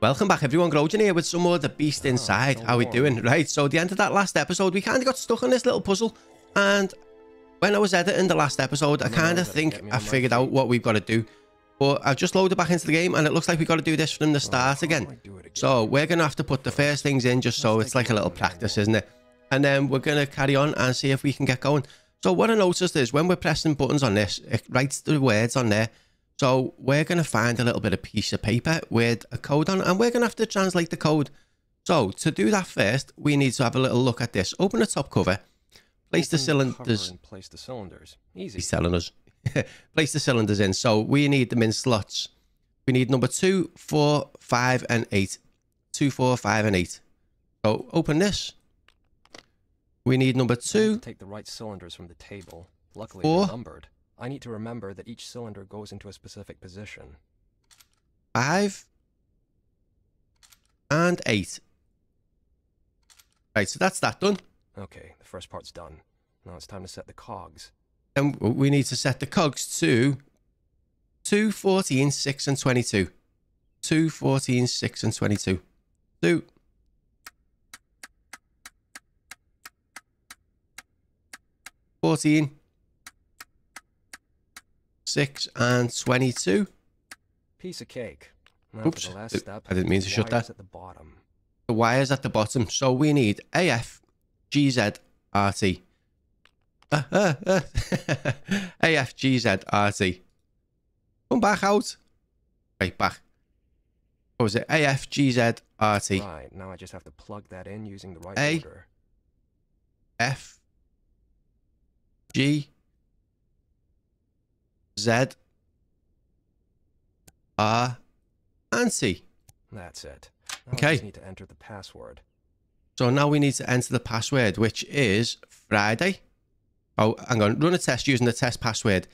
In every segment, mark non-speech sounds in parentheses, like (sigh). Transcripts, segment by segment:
Welcome back, everyone. Grojan here with some more of the Beast Inside. How we doing? Right, so at the end of that last episode, we kind of got stuck on this little puzzle. And when I was editing the last episode, I kind of think I figured out what we've got to do. But I've just loaded back into the game, and it looks like we've got to do this from the start again. So we're going to have to put the first things in just so it's like a little practice, isn't it? And then we're going to carry on and see if we can get going. So what I noticed is when we're pressing buttons on this, it writes the words on there. So we're going to find a little bit of piece of paper with a code on and we're going to have to translate the code. So to do that first, we need to have a little look at this. Open the top cover, place the cylinders. place the cylinders. Easy. He's telling us. place the cylinders in. So we need them in slots. We need number two, four, five, and eight. Two, four, five, and eight. So open this. We need number two. Take the right cylinders from the table. Luckily, Four. numbered. I need to remember that each cylinder goes into a specific position. five, and eight. Right, so that's that done. Okay, the first part's done. Now it's time to set the cogs. Then we need to set the cogs to 2, 14, 6, and 22. 2, 14, 6, and 22. 2. Fourteen, six, and twenty-two. Piece of cake. Now Oops, the last I- step. I didn't mean to shut that. at the bottom. The wires at the bottom. So we need AF, GZ, RT. Uh, (laughs) uh, uh. AF, GZ, RT. Come back out. Right, back. What was it? AF, GZ, RT. Right, now I just have to plug that in using the right A. order. F, G, Z, R, and C. That's it. Now Okay. just need to enter the password. So now we need to enter the password, which is Friday. Oh, hang on. Run a test using the test password.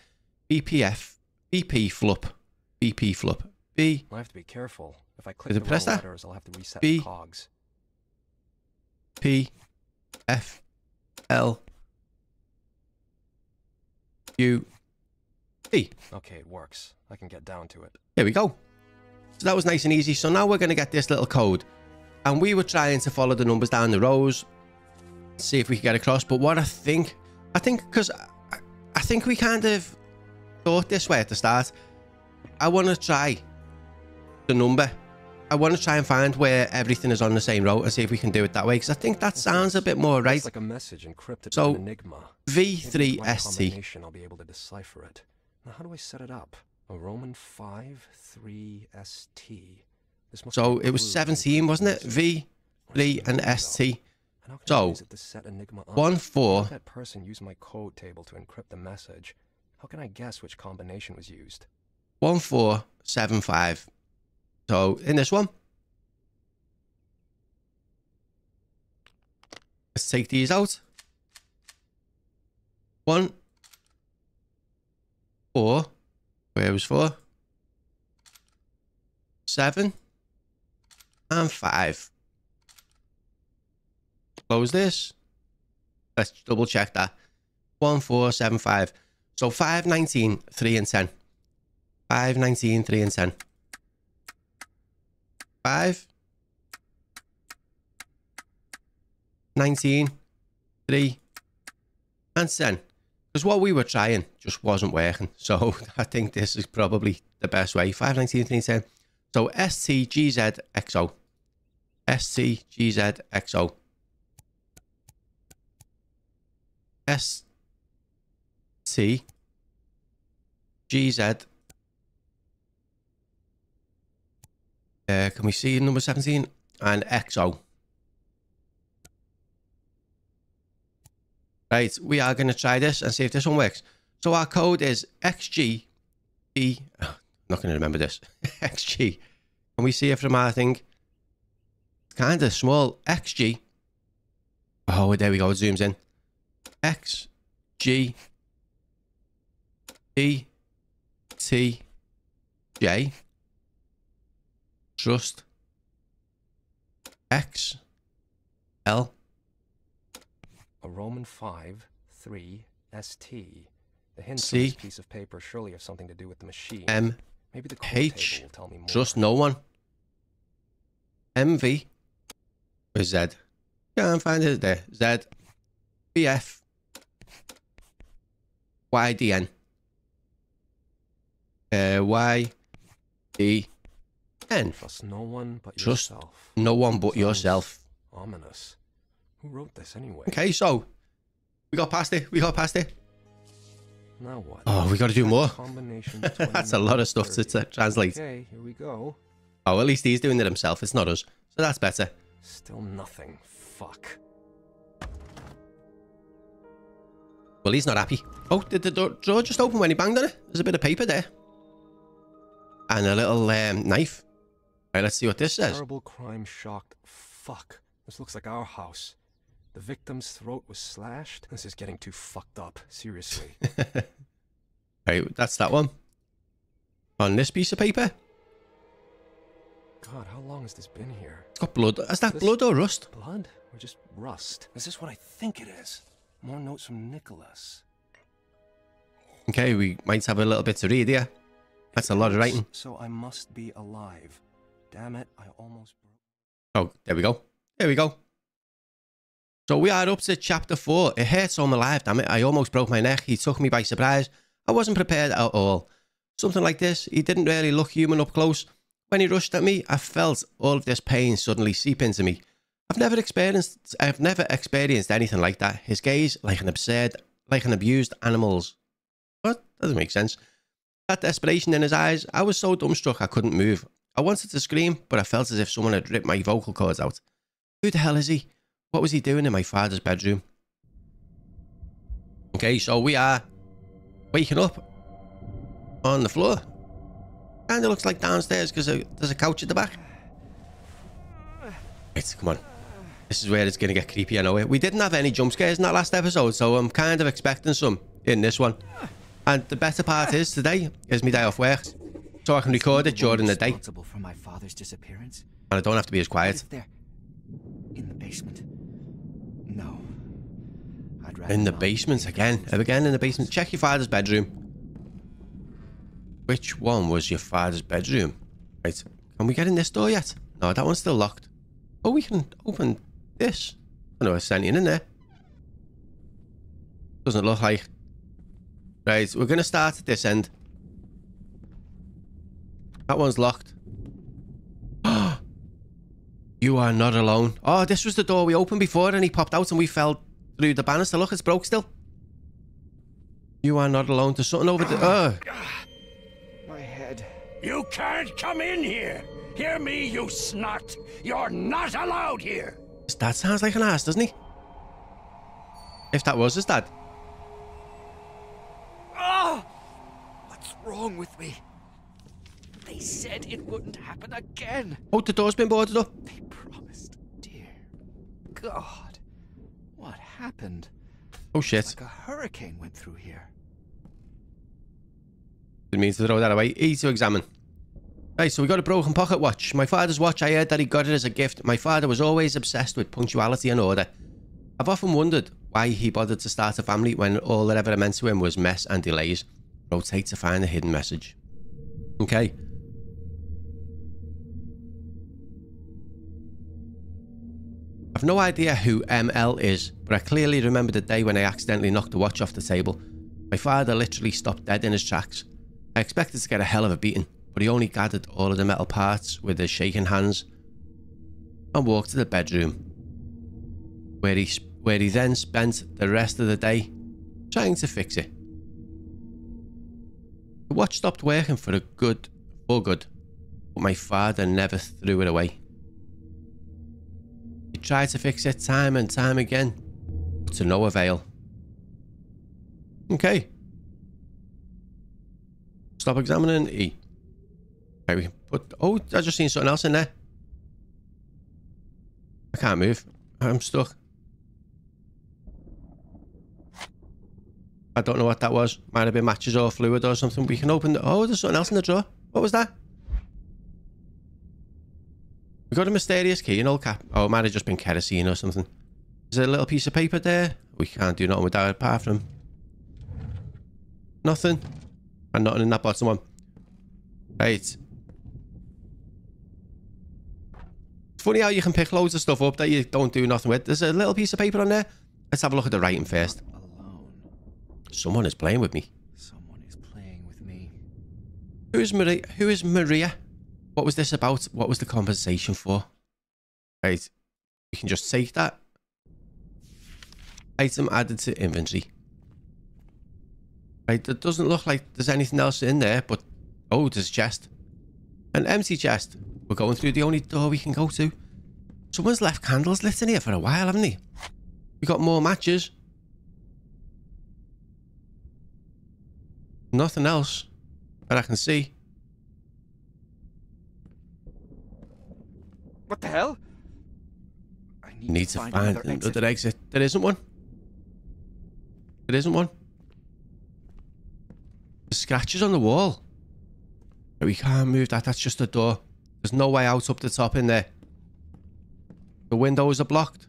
BPF, BP flup, BP flup, B, I have to be careful. If I click the press wrong that? letters, I'll have to reset B. the cogs. P, F, L, U, Okay, it works. I can get down to it. There we go. So that was nice and easy. So now we're going to get this little code. And we were trying to follow the numbers down the rows, see if we could get across. But what I think, I think, because I, I think we kind of thought this way at the start. I want to try the number. I want to try and find where everything is on the same row and see if we can do it that way. Because I think that sounds a bit more right. It's like a message encrypted So, enigma. Maybe with the right V3ST. combination, I'll be able to decipher it. Now, how do I set it up? A Roman 5 3 ST. So it was 17, wasn't it? V, Where's 3, the and. ST. And So, use it to set enigma up? 1, 4, did that person use my code table to encrypt the message? How can I guess which combination was used? 1475. So in this one, let's take these out. One, four, where was four? Seven, and five. Close this. Let's double check that. One, four, seven, five. So 5, 19, 3, and 10. 5, 19, 3, and 10. 5, 19, 3, and 10. Because what we were trying just wasn't working. (laughs) So I think this is probably the best way. 5, 19, 3, and 10. So STGZXO. STGZXO. ST GZ. Uh, can we see number 17? And XO. Right, we are going to try this and see if this one works. So our code is XG. B. I'm not going to remember this. (laughs) XG. Can we see it from our thing? Kind of small. XG. Oh, there we go. It zooms in. X G E T J Trust X L A Roman 5 3 ST. The hints C. this piece of paper surely have something to do with the machine. M Maybe the H will tell me more. Trust no one. MV. Where's Z? Can't find it there. Z. BF. YDN. Uh, Y. D. N. Trust no one but Trust yourself. No one but Sounds yourself. Ominous. Who wrote this anyway? Okay, so we got past it. We got past it. Now what? Oh, we got to do more. (laughs) That's a lot of stuff to 29, t- translate. Okay, here we go. Oh, at least he's doing it himself. It's not us. So that's better. Still nothing. Fuck. Well, he's not happy. Oh, did the door, door just open when he banged on it? There's a bit of paper there. And a little um, knife. All right, let's see what this says. Terrible crime shocked. Fuck. This looks like our house. The victim's throat was slashed. This is getting too fucked up. Seriously. (laughs) Right, that's that one. On this piece of paper, God, how long has this been here? it's got blood. Is that blood or rust? Blood? Or just rust? Is this what I think it is? More notes from Nicolas. Okay, we might have a little bit to read here. That's a lot of writing. So I must be alive. Damn it, I almost broke. Oh, there we go. There we go. So we are up to chapter four. It hurts all my life, damn it. I almost broke my neck. He took me by surprise. I wasn't prepared at all. Something like this, he didn't really look human up close. When he rushed at me, I felt all of this pain suddenly seep into me. I've never experienced I've never experienced anything like that. His gaze like an absurd like an abused animal's. What? Doesn't make sense. That desperation in his eyes, I was so dumbstruck I couldn't move. I wanted to scream, but I felt as if someone had ripped my vocal cords out. Who the hell is he? What was he doing in my father's bedroom? Okay, so we are waking up on the floor. Kinda looks like downstairs because there's a couch at the back. Right, come on. This is where it's going to get creepy, I know it. We didn't have any jump scares in that last episode, so I'm kind of expecting some in this one. And the better part is today is my day off work, so I can record it during the day, and for my father's disappearance? I don't have to be as quiet. in the basement? No. I'd rather In the basement again, again in the basement. Check your father's bedroom. Which one was your father's bedroom? Right, can we get in this door yet? No, that one's still locked. Oh, we can open this. Oh no, there's anything in there. Doesn't look like. Right, we're gonna start at this end. That one's locked. (gasps) you are not alone. Oh, this was the door we opened before and he popped out and we fell through the banister. Look, it's broke still. You are not alone. There's something over the... Oh, eh. My head. You can't come in here. Hear me, you snot. You're not allowed here. his dad sounds like an ass, doesn't he? If that was his dad. Oh! Ah, what's wrong with me? They said it wouldn't happen again. Oh, the door's been boarded up. They promised. Dear God. Happened? Oh, shit. Like a hurricane went through here. Didn't mean to throw that away. Easy to examine. Right, so we got a broken pocket watch. My father's watch, I heard that he got it as a gift. My father was always obsessed with punctuality and order. I've often wondered why he bothered to start a family when all that ever meant to him was mess and delays. Rotate to find the hidden message. Okay. I've no idea who ML is, but I clearly remember the day when I accidentally knocked the watch off the table. My father literally stopped dead in his tracks. I expected to get a hell of a beating, but he only gathered all of the metal parts with his shaking hands and walked to the bedroom, where he, where he then spent the rest of the day trying to fix it. The watch stopped working for a good, for good, but my father never threw it away. Tried to fix it time and time again, to no avail. Okay. Stop examining E. Right, we put. Oh, I just seen something else in there. I can't move. I'm stuck. I don't know what that was. Might have been matches or fluid or something. We can open the. Oh, there's something else in the drawer. What was that? We got a mysterious key and old cap. Oh, it might have just been kerosene or something. Is there a little piece of paper there? We can't do nothing without it apart from. Nothing. And nothing in that bottom one. Right. funny how you can pick loads of stuff up that you don't do nothing with. There's a little piece of paper on there. Let's have a look at the writing first. Alone. Someone is playing with me. Someone is playing with me. Who is Maria? Who is Maria? What was this about? What was the compensation for? Right. We can just take that. Item added to inventory. Right, it doesn't look like there's anything else in there, but... Oh, there's a chest. An empty chest. We're going through the only door we can go to. Someone's left candles lit in here for a while, haven't they? We got more matches. Nothing else that I can see. What the hell? I need, Need to find another exit. another exit. There isn't one. There isn't one. The scratches on the wall. We can't move that. That's just a door. There's no way out up the top in there. The windows are blocked.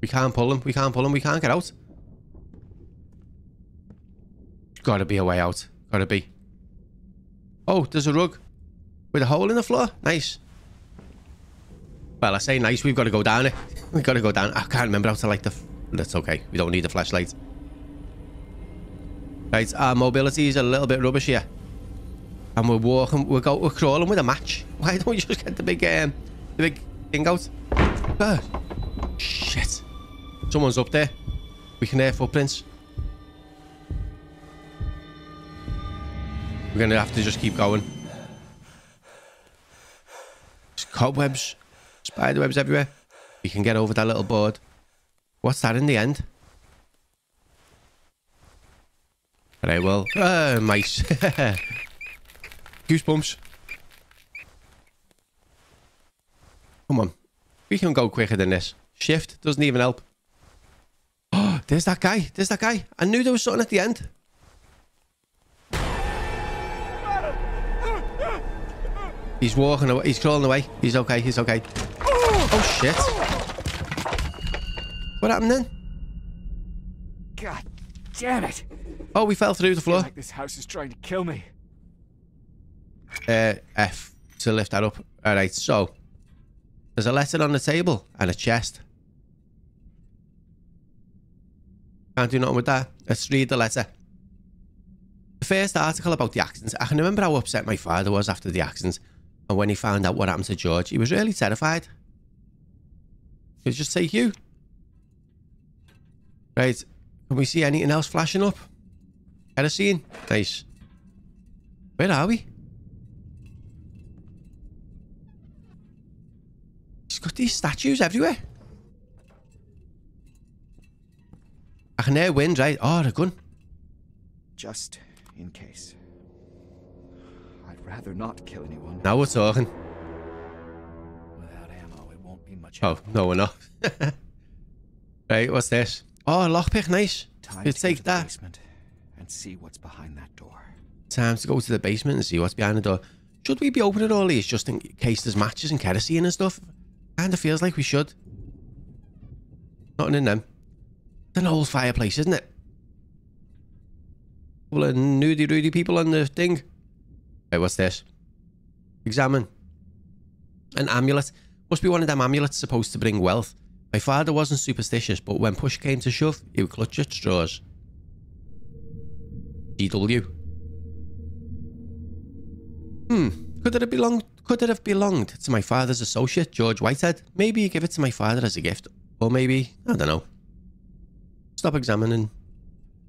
We can't pull them. We can't pull them. We can't get out. Gotta be a way out. Gotta be. Oh, there's a rug. With a hole in the floor. Nice. Well, I say nice. We've got to go down it. We've got to go down. I can't remember how to light the... That's okay. We don't need the flashlight. Right, our mobility is a little bit rubbish here. And we're walking... We're, go, we're crawling with a match. (laughs) Why don't we just get the big... Um, the big thing out? Ah, shit. Someone's up there. We can hear footprints. We're going to have to just keep going. There's cobwebs. Spider webs everywhere. We can get over that little board. What's that in the end? Alright, well. Uh, mice. (laughs) Goosebumps. Come on. We can go quicker than this. Shift doesn't even help. Oh, (gasps) there's that guy. There's that guy. I knew there was something at the end. He's walking away. He's crawling away. He's okay. He's okay. Oh, shit. What happened then? God damn it! Oh, we fell through the floor. like this house is trying to kill me. Uh, F to lift that up. All right, so there's a letter on the table and a chest. Can't do nothing with that. Let's read the letter. The first article about the accident. I can remember how upset my father was after the accident, and when he found out what happened to George, he was really terrified. Could just say you. Right. Can we see anything else flashing up? Kerosene. Nice. Where are we? He's got these statues everywhere. I can hear wind, right? Oh, a gun. Just in case. Rather not kill anyone. Now we're talking. Without ammo, it won't be much Oh, no, we're not. (laughs) right, what's this? Oh, lockpick, nice. Time You to take that. basement and see what's behind that door. Time to go to the basement and see what's behind the door. Should we be opening all these just in case there's matches and kerosene and stuff? Kinda feels like we should. Nothing in them. It's an old fireplace, isn't it? Couple of nudie roody people on the thing. Hey, what's this? Examine. An amulet. Must be one of them amulets supposed to bring wealth. My father wasn't superstitious, but when push came to shove, he would clutch at straws. GW. Hmm. Could it have belonged? Could it have belonged to my father's associate, George Whitehead? Maybe he gave it to my father as a gift, or maybe I don't know. Stop examining.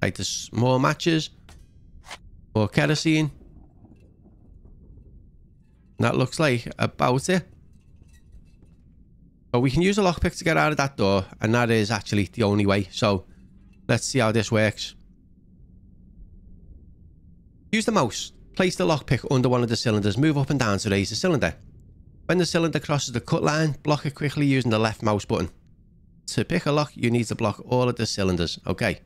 Right, there's more matches, more kerosene. That looks like about it. But we can use a lockpick to get out of that door, and that is actually the only way. So let's see how this works. Use the mouse. Place the lockpick under one of the cylinders. Move up and down to raise the cylinder. When the cylinder crosses the cut line, block it quickly using the left mouse button. To pick a lock, you need to block all of the cylinders. Okay.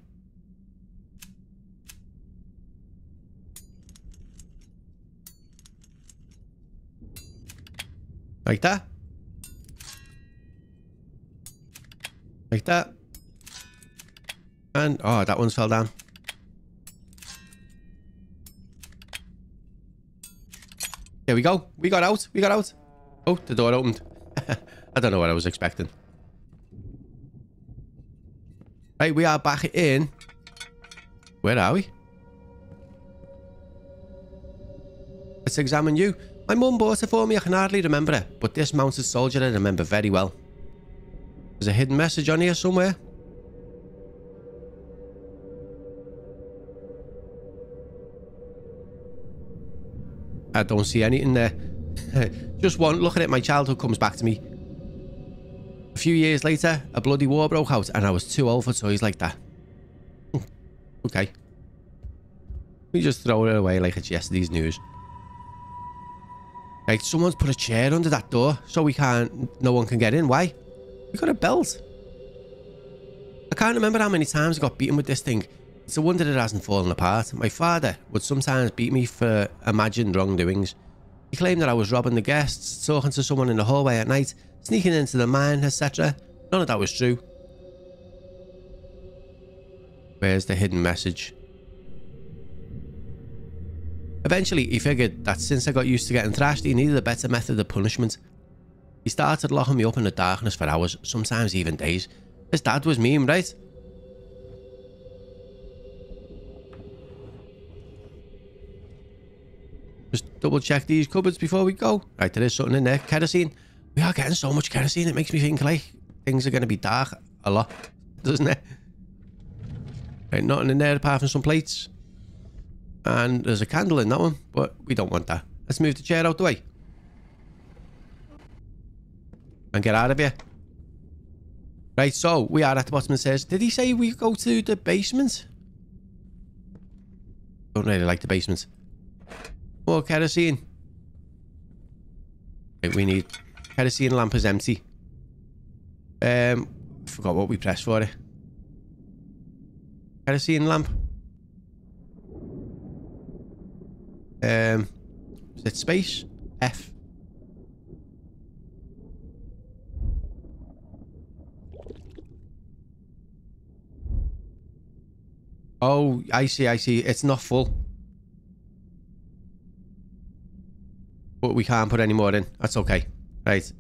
Like that. Like that. And, oh, that one's fell down. Here we go. We got out. We got out. Oh, the door opened. (laughs) I don't know what I was expecting. Right, we are back in. Where are we? Let's examine you. My mum bought it for me, I can hardly remember it, but this mounted soldier I remember very well. There's a hidden message on here somewhere. I don't see anything there. (laughs) Just one look at it, my childhood comes back to me. A few years later, a bloody war broke out and I was too old for toys like that. (laughs) okay. We just throw it away like it's yesterday's news. Like someone's put a chair under that door so we can't, no one can get in. Why? We got a belt. I can't remember how many times I got beaten with this thing. It's a wonder it hasn't fallen apart. My father would sometimes beat me for imagined wrongdoings. He claimed that I was robbing the guests, talking to someone in the hallway at night, sneaking into the mine, etc. None of that was true. Where's the hidden message? Eventually, he figured that since I got used to getting thrashed, he needed a better method of punishment. He started locking me up in the darkness for hours, sometimes even days. His dad was mean, right? Just double check these cupboards before we go. Right, there is something in there. Kerosene. We are getting so much kerosene, it makes me think like things are going to be dark a lot, doesn't it? Right, nothing in there apart from some plates. And there's a candle in that one, but we don't want that. Let's move the chair out the way. And get out of here. Right, so we are at the bottom. It says, did he say we go to the basement? Don't really like the basement. More kerosene. Right, we need kerosene lamp is empty. Um, forgot what we pressed for it. Kerosene lamp. Um, is it space? F. Oh, I see, I see. It's not full. But we can't put any more in. That's okay. Right.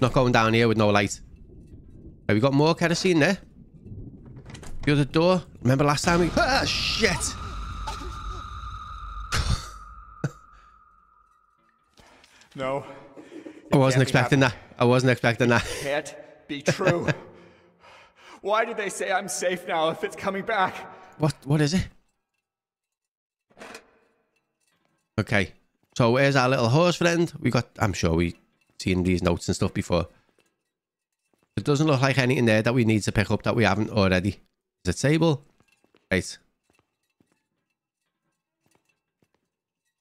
Not going down here with no light. Have we got more kerosene there? The other door. Remember last time we... Ah, shit! No. I wasn't can't be expecting that. I wasn't expecting that. Can't be true. Why did they say I'm safe now if it's coming back? What? What is it? Okay. So where's our little horse friend? We got... I'm sure we seen these notes and stuff before. It doesn't look like anything there that we need to pick up that we haven't already. Is it table? Right.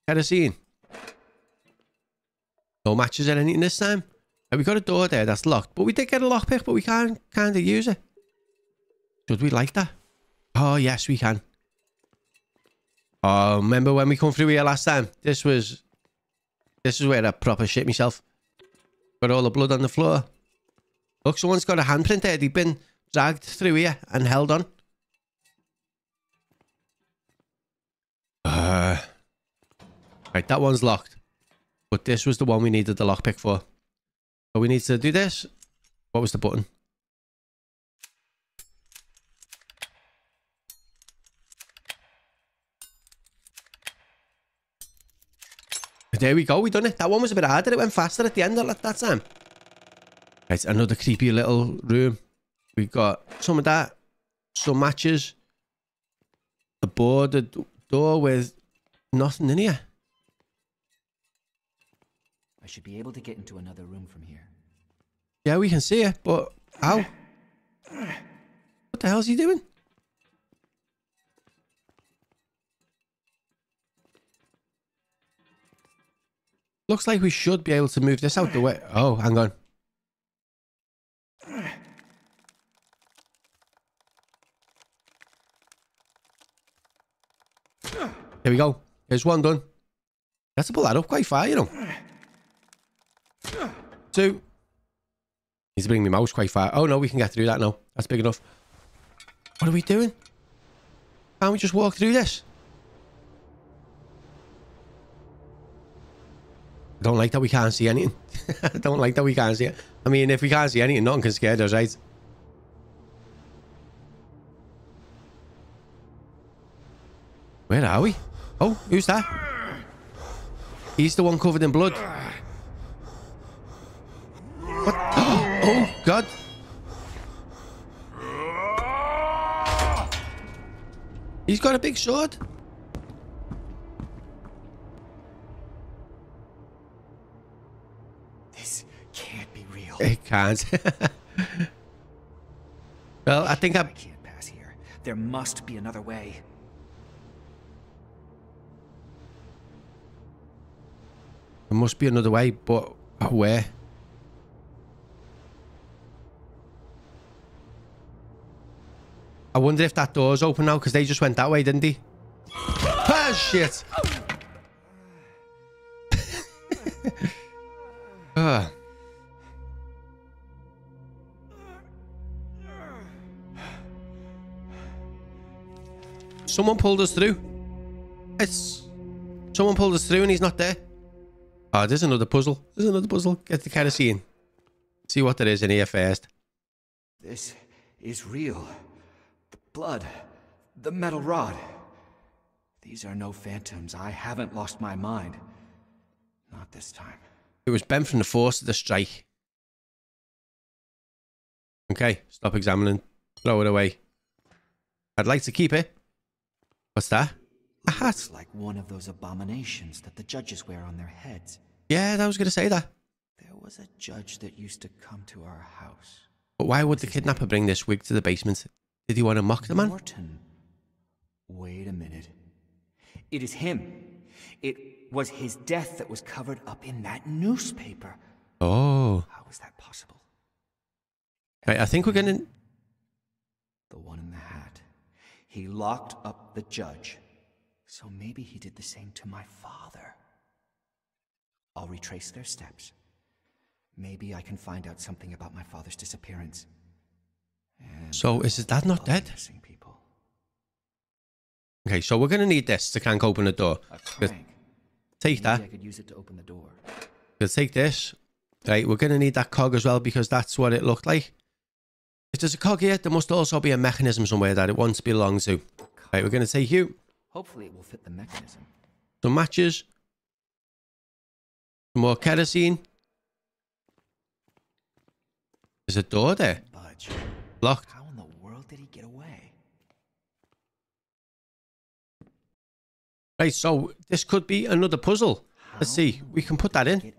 Kerosene. No matches or anything this time. And we got a door there that's locked. But we did get a lockpick, but we can't kind of use it. Should we like that? Oh, yes, we can. Oh, remember when we come through here last time? This was... This is where I proper shit myself. Got all the blood on the floor. Look, someone's got a handprint there. They've been dragged through here and held on. Uh, right, that one's locked. But this was the one we needed the lockpick for. So we need to do this. What was the button? There we go, we done it. That one was a bit harder. It went faster at the end of that time. Right, another creepy little room. We got some of that, some matches, a boarded door with nothing in here. I should be able to get into another room from here. Yeah, we can see it, but how? What the hell's he doing? Looks like we should be able to move this out the way. Oh, hang on. There we go. There's one done. Let's pull that up quite far, you know. Two. Needs to bring mouse quite far. Oh no, we can get through that now. That's big enough. What are we doing? Can't we just walk through this? I don't like that we can't see anything. (laughs) I don't like that we can't see it. I mean, if we can't see anything, nothing can scare us, right? Where are we? Oh, who's that? He's the one covered in blood. What? (gasps) Oh, God. He's got a big sword. This can't be real. It can't. (laughs) well, I think I I... can't pass here. There must be another way. There must be another way, but where? I wonder if that door's open now, because they just went that way, didn't they? Ah, shit! (laughs) Ah. Someone pulled us through. It's... Someone pulled us through and he's not there. Uh, oh, there's another puzzle. There's another puzzle. Get the kerosene. See what there is in here first. This is real. The blood. The metal rod. These are no phantoms. I haven't lost my mind. Not this time. It was bent from the force of the strike. Okay, stop examining. Throw it away. I'd like to keep it. What's that? A hat. Like one of those abominations that the judges wear on their heads. Yeah, I was going to say that. There was a judge that used to come to our house. But why would the kidnapper bring this wig to the basement? Did he want to mock the man? Morton. Wait a minute. It is him. It was his death that was covered up in that newspaper. Oh. How is that possible? Right, I think we're going to... The one in the hat. He locked up the judge. So maybe he did the same to my father. I'll retrace their steps. Maybe I can find out something about my father's disappearance. And So is his dad not dead? People. Okay, so we're going to need this to crank open the door. A Good. crank. Take that. I could use it to open the door. We'll take this. Right, we're going to need that cog as well because that's what it looked like. If there's a cog here, there must also be a mechanism somewhere that it once belonged to. Right, we're going to take you Hopefully it will fit the mechanism. some matches, some more kerosene. There's a door there. Budge. Locked. How in the world did he get away? Right, so this could be another puzzle. Let's see. We can put that in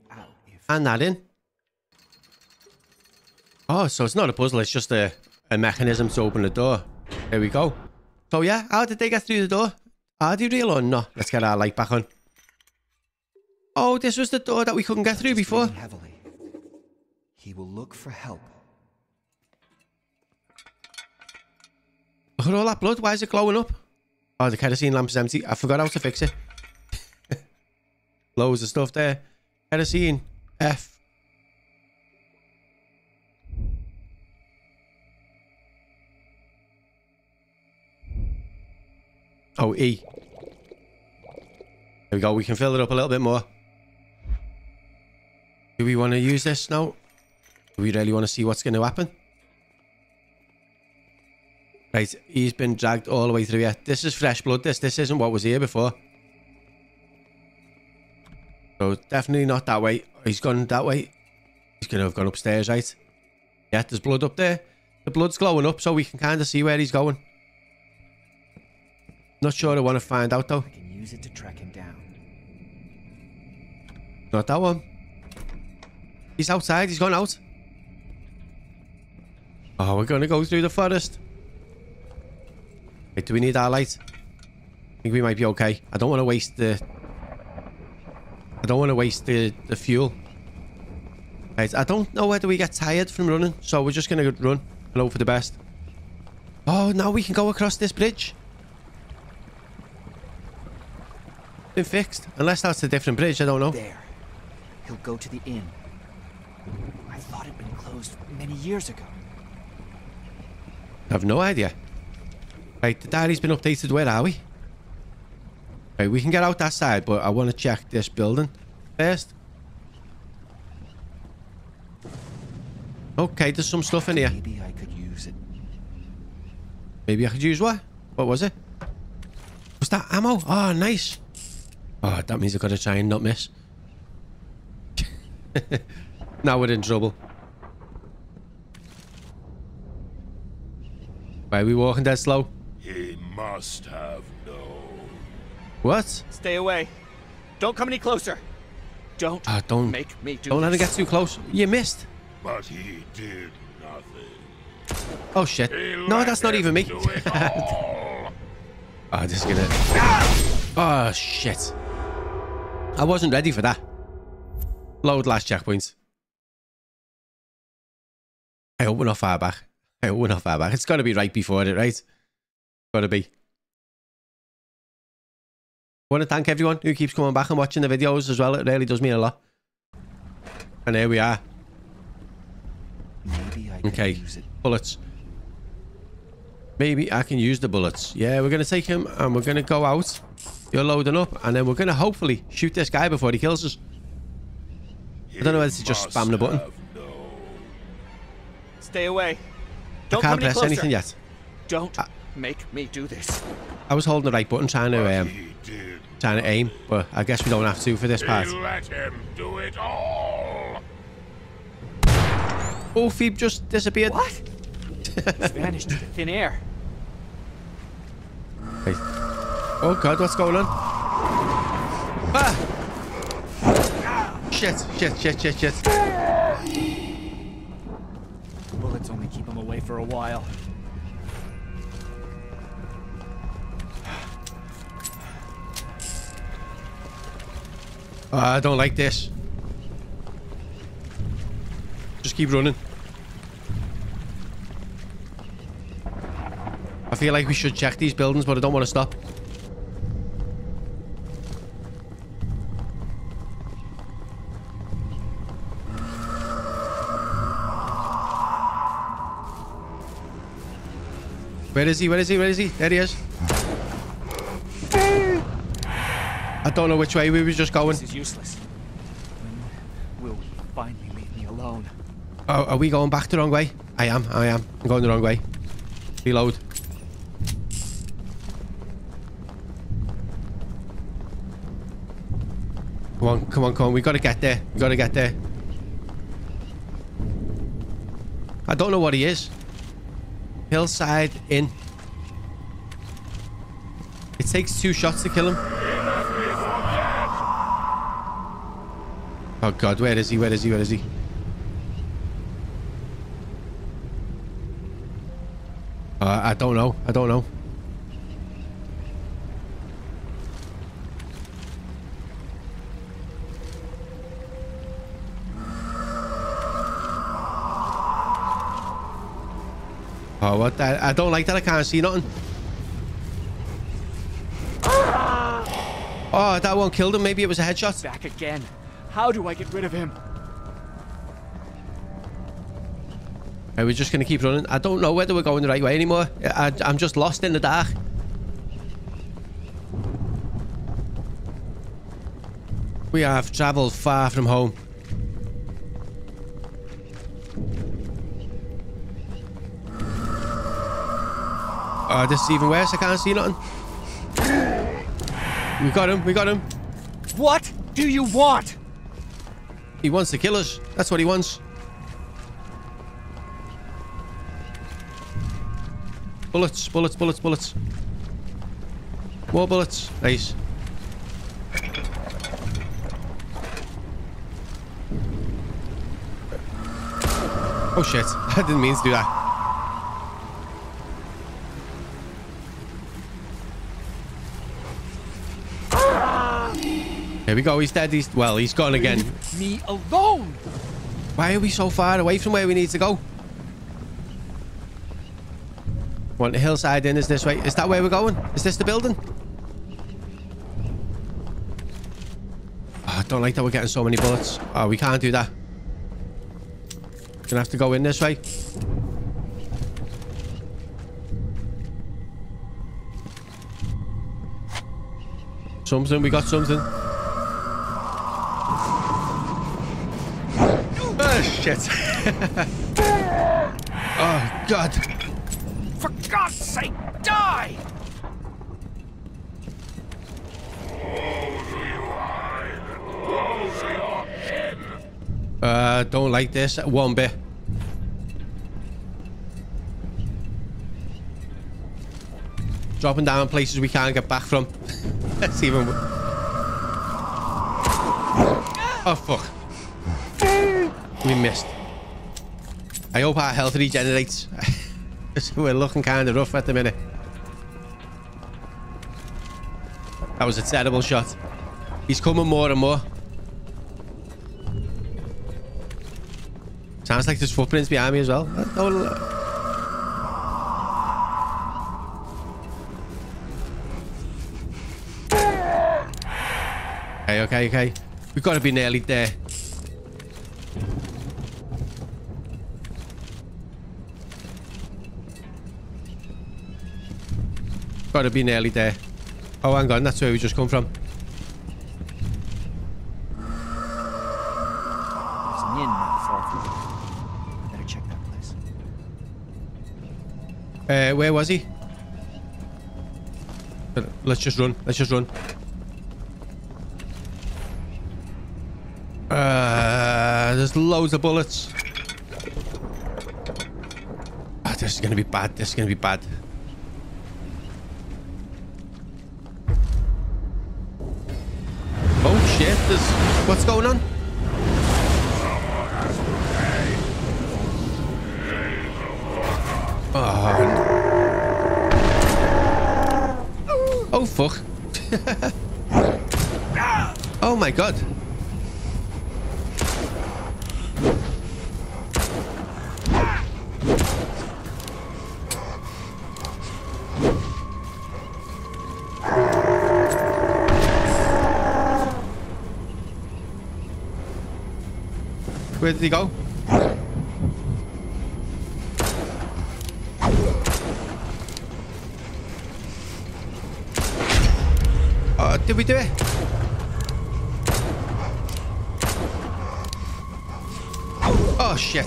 and that in. Oh, so it's not a puzzle. It's just a, a mechanism to open the door. There we go. So yeah, how did they get through the door? Ah, Are they real or oh, not? Let's get our light back on. Oh, this was the door that we couldn't get through before. heavily. He will look for help. Look at all that blood. Why is it glowing up? Oh, the kerosene lamp is empty. I forgot how to fix it. (laughs) Loads of stuff there. Kerosene. F. Oh, E. There we go. We can fill it up a little bit more. Do we want to use this now? Do we really want to see what's going to happen? Right, he's been dragged all the way through here. This is fresh blood, this. This isn't what was here before. So, definitely not that way. Oh, he's gone that way. He's going to have gone upstairs, right? Yeah, there's blood up there. The blood's glowing up, so we can kind of see where he's going. Not sure I want to find out, though. I can use it to track him down. Not that one. He's outside. He's gone out. Oh, we're going to go through the forest. Wait, do we need our light? I think we might be okay. I don't want to waste the... I don't want to waste the, the fuel. Right, I don't know whether we get tired from running, so we're just going to run and hope for the best. Oh, now we can go across this bridge. Been fixed. Unless that's a different bridge, I don't know. There. He'll go to the inn. I thought it'd been closed many years ago. I've no idea. Right, the diary's been updated. Where are we? Right, we can get out that side, but I want to check this building first. Okay, there's some stuff in here. Maybe I could use it. Maybe I could use what? What was it? Was that ammo? Ah, oh, nice. Oh, that means I've got to try and not miss. (laughs) now we're in trouble. Why are we walking that slow? He must have known. What? Stay away. Don't come any closer. Don't Ah, don't make me do don't let him get too close. You missed. But he did nothing. Oh shit. He No, that's not even me. do it all. Oh, (laughs) this is gonna. Oh shit. I wasn't ready for that. Load last checkpoint. I hope we're not far back. I hope we're not far back. It's got to be right before it, right? Got to be. want to thank everyone who keeps coming back and watching the videos as well. It really does mean a lot. And here we are. Maybe I could Okay. Bullets. Maybe I can use the bullets. Yeah, we're going to take him and we're going to go out. You're loading up and then we're going to hopefully shoot this guy before he kills us. I don't know whether to just Must spam the button. have. Stay away. I Don't can't press closer. anything yet. Don't make me do this. I was holding the right button trying to um, trying to aim, but I guess we don't have to for this part. Let him do it all. Oh, Phoebe just disappeared. What? He's vanished into thin air. Wait. Oh god, what's going on? Ah! Shit, shit, shit, shit, shit. Bullets only keep him away for a while. Oh, I don't like this. Just keep running. I feel like we should check these buildings, but I don't want to stop. Where is he? Where is he? Where is he? There he is. I don't know which way we were just going. This is useless. When will he finally leave me alone? Oh, are we going back the wrong way? I am, I am. I'm going the wrong way. Reload. Come on, come on, come on. We gotta get there. We gotta get there. I don't know what he is. Hillside Inn. It takes two shots to kill him. Oh god, where is he? Where is he? Where is he? Uh, I don't know. I don't know. Oh, what? I, I don't like that. I can't see nothing. Oh, that one killed him. Maybe it was a headshot. Back again. How do I get rid of him? Are we just going to keep running? I don't know whether we're going the right way anymore. I, I'm just lost in the dark. We have travelled far from home. Oh, this is even worse. I can't see nothing. We got him. We got him. What do you want? He wants to kill us. That's what he wants. Bullets, bullets, bullets, bullets. More bullets. Nice. Oh shit. (laughs) I didn't mean to do that. Here we go. He's dead. He's well. He's gone again. Me alone. Why are we so far away from where we need to go? Want the Hillside Inn is this way? Is that where we're going? Is this the building? Oh, I don't like that we're getting so many bullets. Oh, we can't do that. Gonna have to go in this way. Something, we got something. Shit. (laughs) Oh, God. For God's sake, die! Uh, don't like this one bit. Dropping down places we can't get back from. (laughs) That's even... Oh, fuck. We missed. I hope our health regenerates. (laughs) We're looking kind of rough at the minute. That was a terrible shot. He's coming more and more. Sounds like there's footprints behind me as well. Oh, Okay, okay, okay. We've got to be nearly there. Got to be nearly there. Oh, hang on. That's where we just come from. There's an inn not far from here. Better check that place. Uh, where was he? Uh, Let's just run. Let's just run. Uh, there's loads of bullets. Ah, this is gonna be bad. This is gonna be bad. (laughs) oh my god. Where did he go? It? Oh shit.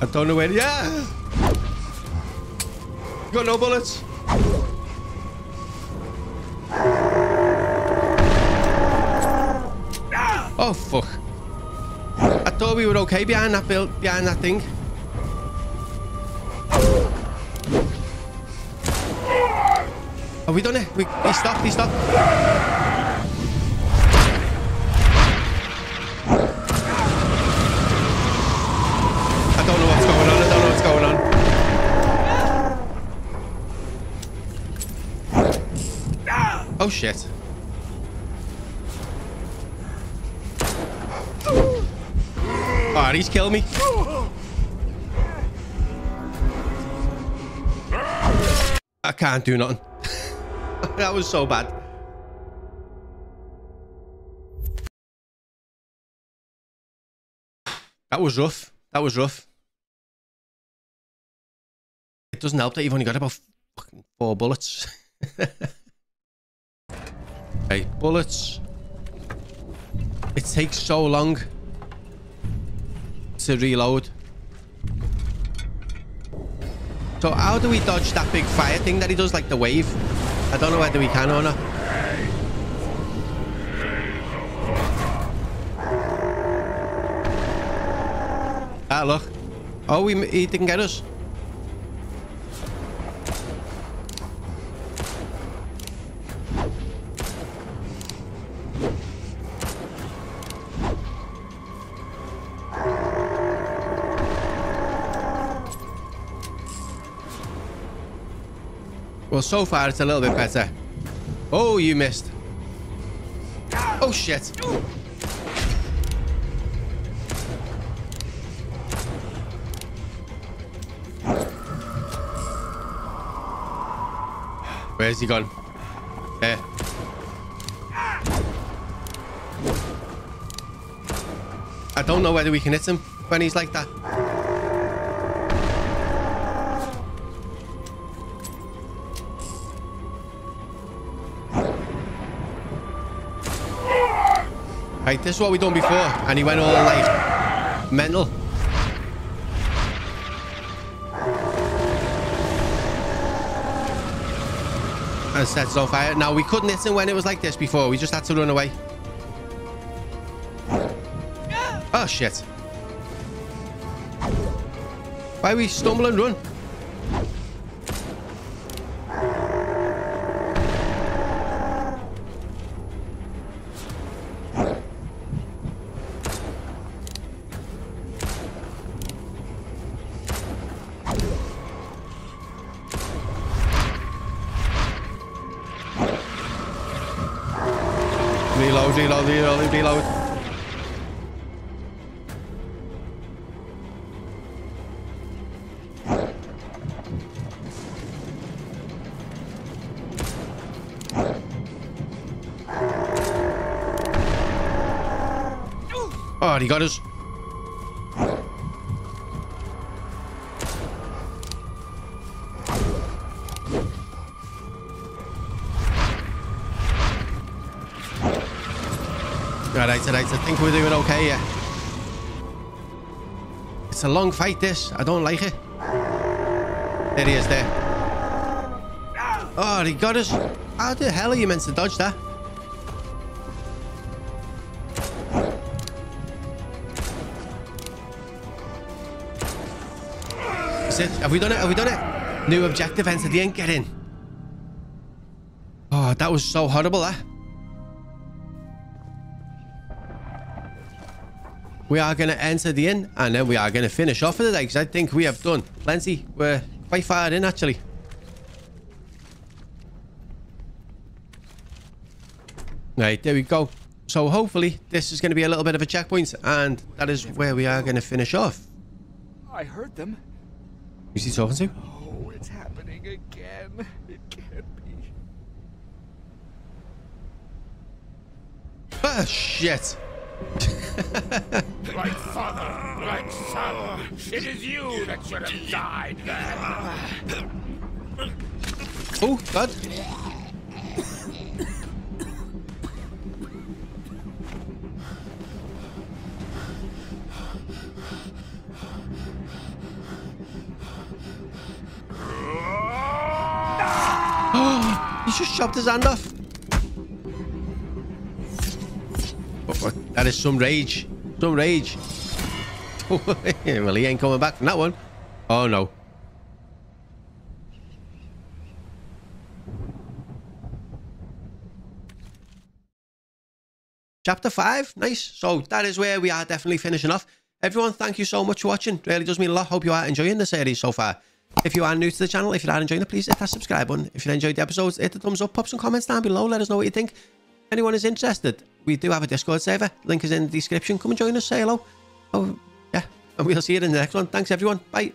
I don't know where. Yeah. Got no bullets. Oh fuck. I thought we were okay behind that build behind that thing. Have we done it? We, he stopped, he stopped. I don't know what's going on, I don't know what's going on. Oh shit. Alright, he's killed me. I can't do nothing. (laughs) that was so bad. That was rough. That was rough. It doesn't help that you've only got about fucking four bullets. (laughs) okay, bullets. It takes so long to reload. So how do we dodge that big fire thing that he does, like the wave? I don't know whether we can or not. Ah, look. Oh, we, he didn't get us. Well, so far it's a little bit better. Oh, you missed. Oh, shit. Where's he gone? There. I don't know whether we can hit him when he's like that. Right, this is what we done before, and he went all like mental. And sets on fire. Now we couldn't hit him when it was like this before. We just had to run away. Oh shit. Why we stumble and run? Oh, he got us. Alright, alright, I think we're doing okay, yeah. It's a long fight, this. I don't like it. There he is, there. Oh, he got us. How the hell are you meant to dodge that? It? Have we done it? Have we done it? New objective enter the end. Get in. Oh, that was so horrible, that. We are going to enter the inn and then we are going to finish off for the day because I think we have done plenty. We're quite far in actually. Right, there we go. So hopefully this is going to be a little bit of a checkpoint and that is where we are going to finish off. I heard them. Who's he talking to? Oh, it's happening again. It can't be. Ah, shit. (laughs) Like father, like son. It is you that should have died then. Oh, God. Chopped his hand off. Oh, what? That is some rage. Some rage. (laughs) well, he ain't coming back from that one. Oh, no. Chapter 5. Nice. So that is where we are definitely finishing off. Everyone, thank you so much for watching. Really does mean a lot. Hope you are enjoying the series so far. If you are new to the channel, if you are enjoying it, please hit that subscribe button. If you enjoyed the episodes, hit the thumbs up, pop some comments down below. Let us know what you think. Anyone is interested, we do have a Discord server. Link is in the description. Come and join us. Say hello. Oh, yeah. And we'll see you in the next one. Thanks, everyone. Bye.